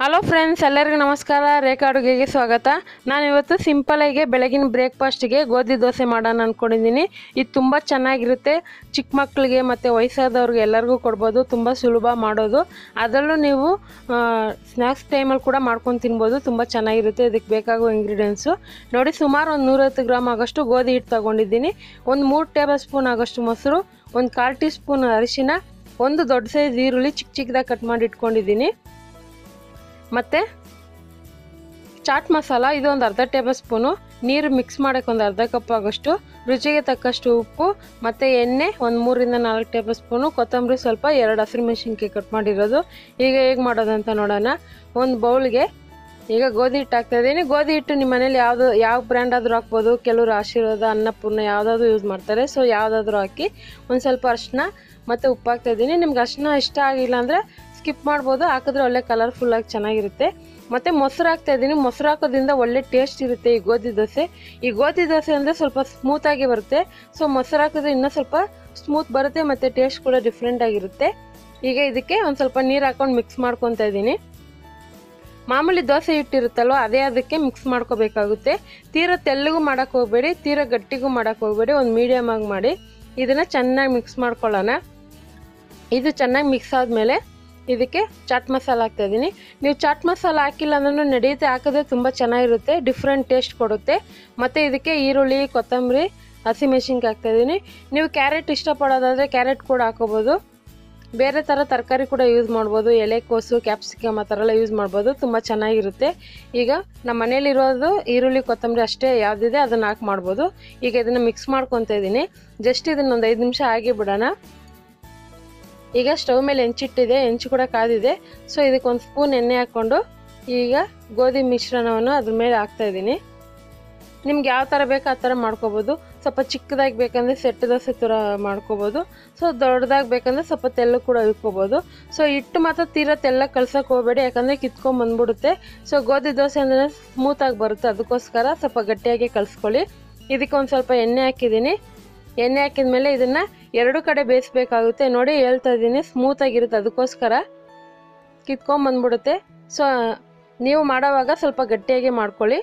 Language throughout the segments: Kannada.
ಹಲೋ ಫ್ರೆಂಡ್ಸ್ ಎಲ್ಲರಿಗೂ ನಮಸ್ಕಾರ. ರೇಖಾ ಅಡುಗೆಗೆ ಸ್ವಾಗತ. ನಾನು ಇವತ್ತು ಸಿಂಪಲಾಗಿ ಬೆಳಗಿನ ಬ್ರೇಕ್ಫಾಸ್ಟಿಗೆ ಗೋಧಿ ದೋಸೆ ಮಾಡೋಣ ಅಂದ್ಕೊಂಡಿದ್ದೀನಿ ಇದು ತುಂಬ ಚೆನ್ನಾಗಿರುತ್ತೆ. ಚಿಕ್ಕ ಮಕ್ಕಳಿಗೆ ಮತ್ತು ವಯಸ್ಸಾದವ್ರಿಗೆ ಎಲ್ಲರಿಗೂ ಕೊಡ್ಬೋದು. ತುಂಬ ಸುಲಭ ಮಾಡೋದು. ಅದರಲ್ಲೂ ನೀವು ಸ್ನ್ಯಾಕ್ಸ್ ಟೈಮಲ್ಲಿ ಕೂಡ ಮಾಡ್ಕೊಂಡು ತಿನ್ಬೋದು. ತುಂಬ ಚೆನ್ನಾಗಿರುತ್ತೆ. ಇದಕ್ಕೆ ಬೇಕಾಗೋ ಇಂಗ್ರೀಡಿಯೆಂಟ್ಸು ನೋಡಿ, ಸುಮಾರು ಒಂದು ನೂರೈವತ್ತು ಗ್ರಾಮ್ ಆಗೋಷ್ಟು ಗೋಧಿ ಹಿಟ್ಟು ತೊಗೊಂಡಿದ್ದೀನಿ. ಒಂದು ಮೂರು ಟೇಬಲ್ ಸ್ಪೂನ್ ಆಗೋಷ್ಟು ಮೊಸರು. ಒಂದು ಕಾಲು ಟೀ ಸ್ಪೂನ್ ಅರಿಶಿನ. ಒಂದು ದೊಡ್ಡ ಸೈಜ್ ಈರುಳ್ಳಿ ಚಿಕ್ಕ ಚಿಕ್ಕದಾಗಿ ಕಟ್ ಮಾಡಿ ಇಟ್ಕೊಂಡಿದ್ದೀನಿ. ಮತ್ತು ಚಾಟ್ ಮಸಾಲ, ಇದೊಂದು ಅರ್ಧ ಟೇಬಲ್ ಸ್ಪೂನು. ನೀರು ಮಿಕ್ಸ್ ಮಾಡೋಕ್ಕೆ ಒಂದು ಅರ್ಧ ಕಪ್ ಆಗೋಷ್ಟು. ರುಚಿಗೆ ತಕ್ಕಷ್ಟು ಉಪ್ಪು, ಮತ್ತು ಎಣ್ಣೆ, ಒಂದು ಮೂರಿಂದ ನಾಲ್ಕು ಟೇಬಲ್ ಸ್ಪೂನು. ಕೊತ್ತಂಬರಿ ಸ್ವಲ್ಪ ಎರಡು ಹಸಿರು ಮೆಣಸಿನ್ಕಾಯಿ ಕಟ್ ಮಾಡಿರೋದು. ಈಗ ಹೇಗೆ ಮಾಡೋದಂತ ನೋಡೋಣ. ಒಂದು ಬೌಲ್ಗೆ, ಈಗ ಗೋಧಿ ಹಿಟ್ಟು ಹಾಕ್ತಾ ಇದ್ದೀನಿ. ಗೋಧಿ ಹಿಟ್ಟು ನಿಮ್ಮ ಮನೇಲಿ ಯಾವುದು, ಯಾವ ಬ್ರ್ಯಾಂಡ್ ಆದರೂ ಹಾಕ್ಬೋದು. ಕೆಲವರು ಆಶೀರ್ವಾದ ಅನ್ನಪೂರ್ಣ ಯಾವುದಾದ್ರೂ ಯೂಸ್ ಮಾಡ್ತಾರೆ. ಸೊ ಯಾವುದಾದ್ರೂ ಹಾಕಿ ಒಂದು ಸ್ವಲ್ಪ ಅರಿಶಿನ, ಮತ್ತು ಉಪ್ಪು ಹಾಕ್ತಾ ಇದ್ದೀನಿ. ನಿಮ್ಗೆ ಅರಿಶಿನ ಇಷ್ಟ ಆಗಿಲ್ಲ ಅಂದರೆ ಸ್ಕಿಪ್ ಮಾಡ್ಬೋದು, ಹಾಕಿದ್ರೆ ಒಳ್ಳೆ ಕಲರ್ಫುಲ್ ಆಗಿ ಚೆನ್ನಾಗಿರುತ್ತೆ. ಮತ್ತು ಮೊಸರು ಹಾಕ್ತಾ ಇದ್ದೀನಿ. ಮೊಸರು ಹಾಕೋದ್ರಿಂದ ಒಳ್ಳೆ ಟೇಸ್ಟ್ ಇರುತ್ತೆ ಈ ಗೋಧಿ ದೋಸೆ. ಈ ಗೋಧಿ ದೋಸೆ ಅಂದರೆ ಸ್ವಲ್ಪ ಸ್ಮೂತಾಗಿ ಬರುತ್ತೆ. ಸೊ ಮೊಸರು ಹಾಕಿದ್ರೆ ಇನ್ನೂ ಸ್ವಲ್ಪ ಸ್ಮೂತ್ ಬರುತ್ತೆ ಮತ್ತು ಟೇಸ್ಟ್ ಕೂಡ ಡಿಫ್ರೆಂಟ್ ಆಗಿರುತ್ತೆ. ಈಗ ಇದಕ್ಕೆ ಒಂದು ಸ್ವಲ್ಪ ನೀರು ಹಾಕೊಂಡು ಮಿಕ್ಸ್ ಮಾಡ್ಕೊತಾ ಇದ್ದೀನಿ. ಮಾಮೂಲಿ ದೋಸೆ ಹಿಟ್ಟಿರುತ್ತಲ್ವ, ಅದೇ ಅದಕ್ಕೆ ಮಿಕ್ಸ್ ಮಾಡ್ಕೋಬೇಕಾಗುತ್ತೆ. ತೀರ ತೆಳ್ಳಗೂ ಮಾಡೋಕ್ಕೆ ಹೋಗಬೇಡಿ, ತೀರ ಗಟ್ಟಿಗೂ ಮಾಡೋಕ್ಕೆ ಹೋಗಬೇಡಿ. ಒಂದು ಮೀಡಿಯಮ್ ಆಗಿ ಮಾಡಿ. ಇದನ್ನು ಚೆನ್ನಾಗಿ ಮಿಕ್ಸ್ ಮಾಡ್ಕೊಳ್ಳೋಣ. ಇದು ಚೆನ್ನಾಗಿ ಮಿಕ್ಸ್ ಆದಮೇಲೆ ಇದಕ್ಕೆ ಚಾಟ್ ಮಸಾಲ ಹಾಕ್ತಾ ಇದ್ದೀನಿ. ನೀವು ಚಾಟ್ ಮಸಾಲ ಹಾಕಿಲ್ಲ ಅಂದ್ರೂ ನಡೆಯುತ್ತೆ, ಹಾಕಿದ್ರೆ ತುಂಬ ಚೆನ್ನಾಗಿರುತ್ತೆ ಡಿಫ್ರೆಂಟ್ ಟೇಸ್ಟ್ ಕೊಡುತ್ತೆ. ಮತ್ತು ಇದಕ್ಕೆ ಈರುಳ್ಳಿ, ಕೊತ್ತಂಬರಿ ಹಸಿಮೆಣ್ಸಿನ್ಕಾಯಿ ಹಾಕ್ತಾ ಇದ್ದೀನಿ. ನೀವು ಕ್ಯಾರೆಟ್ ಇಷ್ಟಪಡೋದಾದರೆ ಕ್ಯಾರೆಟ್ ಕೂಡ ಹಾಕೋಬೋದು ಬೇರೆ ಥರ ತರಕಾರಿ ಕೂಡ ಯೂಸ್ ಮಾಡ್ಬೋದು. ಎಲೆಕೋಸು ಕ್ಯಾಪ್ಸಿಕಮ್ ಆ ಥರ ಎಲ್ಲ ಯೂಸ್ ಮಾಡ್ಬೋದು. ತುಂಬ ಚೆನ್ನಾಗಿರುತ್ತೆ. ಈಗ ನಮ್ಮ ಮನೇಲಿರೋದು ಈರುಳ್ಳಿ, ಕೊತ್ತಂಬರಿ ಅಷ್ಟೇ ಯಾವುದಿದೆ ಅದನ್ನು ಹಾಕಿ ಮಾಡ್ಬೋದು. ಈಗ ಇದನ್ನು ಮಿಕ್ಸ್ ಮಾಡ್ಕೊತಾ ಇದ್ದೀನಿ. ಜಸ್ಟ್ ಇದನ್ನು ಒಂದು ಐದು ನಿಮಿಷ ಆಗಿ ಬಿಡೋಣ. ಈಗ ಸ್ಟವ್ ಮೇಲೆ ಹೆಂಚಿಟ್ಟಿದೆ, ಹೆಂಚು ಕೂಡ ಕಾದಿದೆ. ಸೊ ಇದಕ್ಕೊಂದು ಸ್ಪೂನ್ ಎಣ್ಣೆ ಹಾಕ್ಕೊಂಡು ಈಗ ಗೋಧಿ ಮಿಶ್ರಣವನ್ನು ಅದ್ರ ಮೇಲೆ ಹಾಕ್ತಾ ಇದ್ದೀನಿ. ನಿಮ್ಗೆ ಯಾವ ಥರ ಬೇಕೋ ಆ ಥರ ಮಾಡ್ಕೋಬೋದು. ಸ್ವಲ್ಪ ಚಿಕ್ಕದಾಗಿ ಬೇಕಂದರೆ ಸೆಟ್ ದೋಸೆ ಥರ ಮಾಡ್ಕೋಬೋದು. ಸೊ ದೊಡ್ಡದಾಗಿ ಬೇಕಂದರೆ ಸ್ವಲ್ಪ ತೆಳ್ಳು ಕೂಡ ಇಟ್ಕೋಬೋದು ಸೊ ಹಿಟ್ಟು ಮಾತ್ರ ತೀರಾ ತೆಲ್ಲ ಕಳ್ಸೋಕೆ ಹೋಗಬೇಡಿ, ಯಾಕಂದರೆ ಕಿತ್ಕೊಂಡು ಬಂದ್ಬಿಡುತ್ತೆ. ಸೊ ಗೋಧಿ ದೋಸೆ ಅಂದರೆ ಸ್ಮೂತಾಗಿ ಬರುತ್ತೆ, ಅದಕ್ಕೋಸ್ಕರ ಸ್ವಲ್ಪ ಗಟ್ಟಿಯಾಗಿ ಕಳಿಸ್ಕೊಳ್ಳಿ. ಇದಕ್ಕೆ ಒಂದು ಸ್ವಲ್ಪ ಎಣ್ಣೆ ಹಾಕಿದ್ದೀನಿ. ಎಣ್ಣೆ ಹಾಕಿದ ಮೇಲೆ ಇದನ್ನು ಎರಡು ಕಡೆ ಬೇಯಿಸಬೇಕಾಗುತ್ತೆ. ನೋಡಿ ಹೇಳ್ತಾ ಇದ್ದೀನಿ ಸ್ಮೂತಾಗಿರುತ್ತೆ ಅದಕ್ಕೋಸ್ಕರ ಕಿತ್ಕೊಂಬಂದ್ಬಿಡುತ್ತೆ ಸೊ ನೀವು ಮಾಡೋವಾಗ ಸ್ವಲ್ಪ ಗಟ್ಟಿಯಾಗಿ ಮಾಡ್ಕೊಳ್ಳಿ.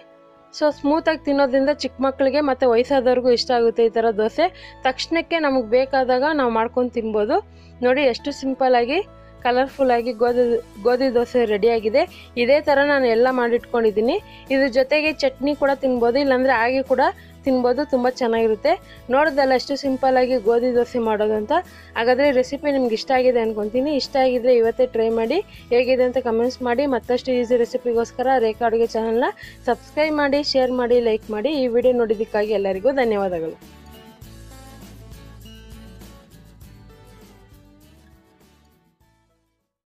ಸೊ ಸ್ಮೂತಾಗಿ ತಿನ್ನೋದ್ರಿಂದ ಚಿಕ್ಕ ಮಕ್ಕಳಿಗೆ ಮತ್ತು ವಯಸ್ಸಾದವ್ರಿಗೂ ಇಷ್ಟ ಆಗುತ್ತೆ ಈ ಥರ ದೋಸೆ. ತಕ್ಷಣಕ್ಕೆ ನಮಗೆ ಬೇಕಾದಾಗ ನಾವು ಮಾಡ್ಕೊಂಡು ತಿನ್ಬೋದು. ನೋಡಿ, ಎಷ್ಟು ಸಿಂಪಲ್ಲಾಗಿ ಕಲರ್ಫುಲ್ಲಾಗಿ ಗೋಧಿ ಗೋಧಿ ದೋಸೆ ರೆಡಿಯಾಗಿದೆ ಇದೇ ಥರ ನಾನು ಎಲ್ಲ ಮಾಡಿಟ್ಕೊಂಡಿದ್ದೀನಿ. ಇದ್ರ ಜೊತೆಗೆ ಚಟ್ನಿ ಕೂಡ ತಿನ್ಬೋದು, ಇಲ್ಲಾಂದರೆ ಹಾಗೆ ಕೂಡ ತಿನ್ಬೋದು, ತುಂಬ ಚೆನ್ನಾಗಿರುತ್ತೆ. ನೋಡಿದಲ್ಲ, ಅಷ್ಟು ಸಿಂಪಲ್ಲಾಗಿ ಗೋಧಿ ದೋಸೆ ಮಾಡೋದು ಅಂತ. ಹಾಗಾದರೆ ರೆಸಿಪಿ ನಿಮ್ಗೆ ಇಷ್ಟ ಆಗಿದೆ ಅಂದ್ಕೊತೀನಿ ಇಷ್ಟ ಆಗಿದ್ರೆ ಇವತ್ತೇ ಟ್ರೈ ಮಾಡಿ, ಹೇಗಿದೆ ಅಂತ ಕಮೆಂಟ್ಸ್ ಮಾಡಿ, ಮತ್ತಷ್ಟು ಈಸಿ ರೆಸಿಪಿಗೋಸ್ಕರ ರೇಖಾ ಅಡುಗೆ ಚಾನಲ್ನ ಸಬ್ಸ್ಕ್ರೈಬ್ ಮಾಡಿ ಶೇರ್ ಮಾಡಿ ಲೈಕ್ ಮಾಡಿ ಈ ವಿಡಿಯೋ ನೋಡಿದ್ದಕ್ಕಾಗಿ ಎಲ್ಲರಿಗೂ ಧನ್ಯವಾದಗಳು.